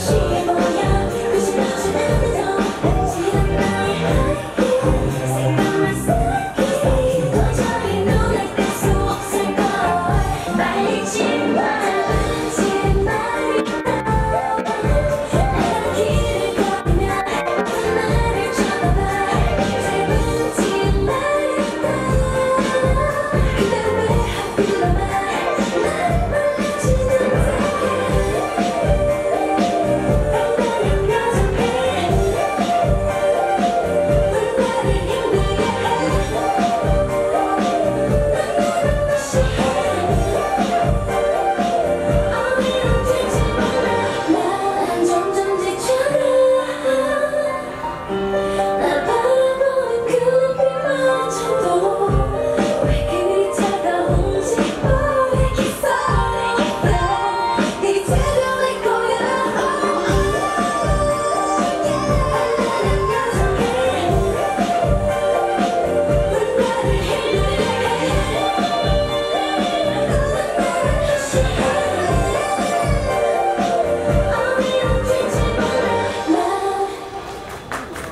So